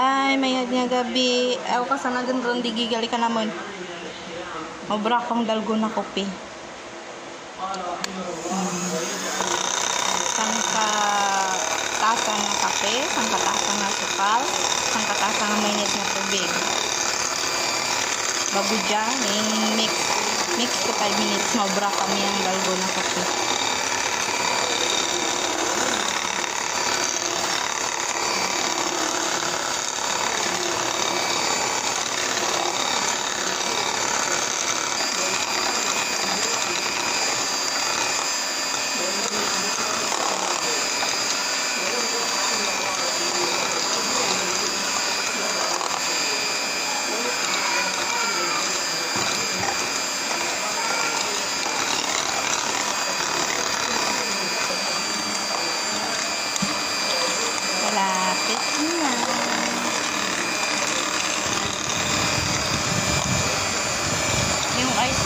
Ay, mayad nga gabi. Ako ka sana dun ron di gigali ka namon. Obra kong dalgo na kopi. Hmm. Sangka tasa nga kape, sangka tasa nga sukal, sangka tasa nga mainit nga tubig. Babudya, yung mix. Mix ko 5 minutes, mabra kami ang dalgo na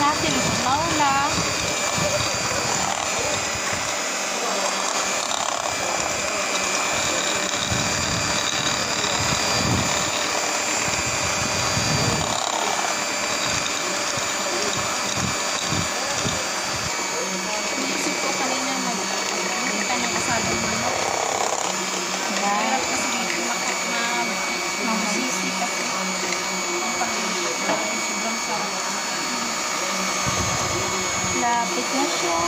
natin now. Lapit na siya.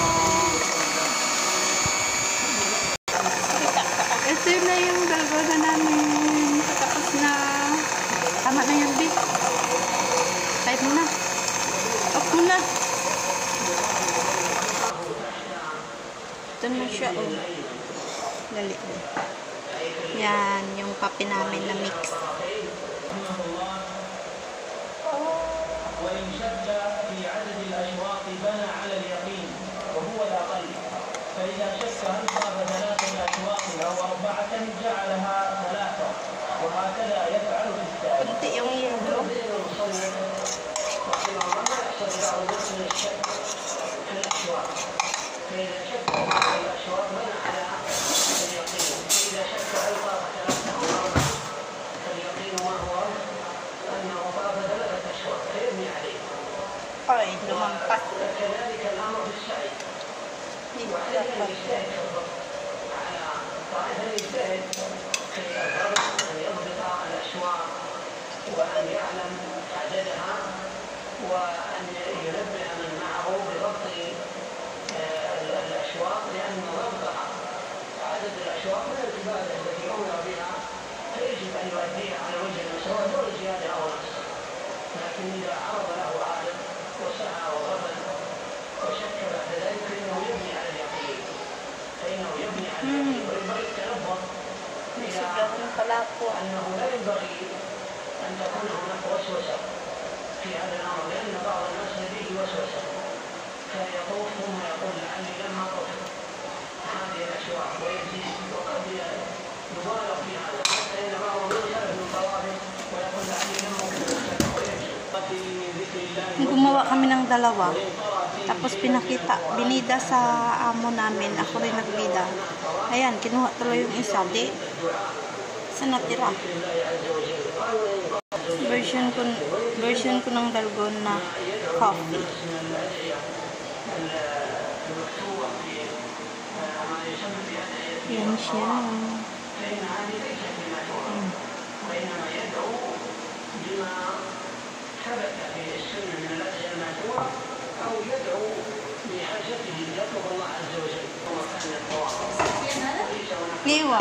Ito na yung dalgona namin. Tapos na. Tama na yung bit. Type mo na. Off mo na. Ito na siya, oh. Dali. Yan, yung kape namin na mix. فإذا شك أن صاب ثلاثة أكوان أو أربعة جعلها ثلاثة. وهكذا يفعل في التأكيد. رحمه الله يقصد كذلك الأمر بالسعي. وأن يعلم عددها وأن ينبه من معه بضبط الأشواط لأن ضبطها عدد الأشواط من العبادة التي أمر بها فيجب أن يؤديها على وجه المساواة دون زيادة أو نقص لكن إذا عرض له عالم بعض الناس لديه وسوسة فيطوف ثم يقول لعلي لما طفت هذه الأشواط ويجلس وقد يبالغ في هذا حتى إن بعضهم ينصرف من طوافه ويقول لعلي لما طفت ويمشي من ذكر الله Gumawa kami ng dalawa. tapos pinakita, binida sa amo namin. Ako rin nagbida. Ayan, kinuha tuloy yung isa. Di, sa natira. Version ko, version ko ng dalgon na coffee. Yan siya. Hmm. Thank you. пиво.